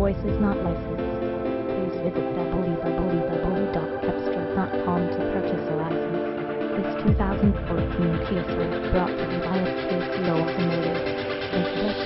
voice is not licensed. Please visit www.cepstral.com to purchase a license. This 2014 Kia Soul brought to you by SKCO Automotive. Visit us